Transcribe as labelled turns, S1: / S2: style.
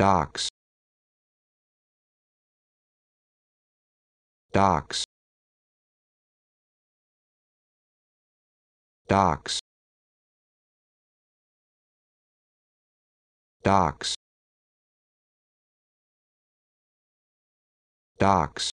S1: docks docks docks docks docks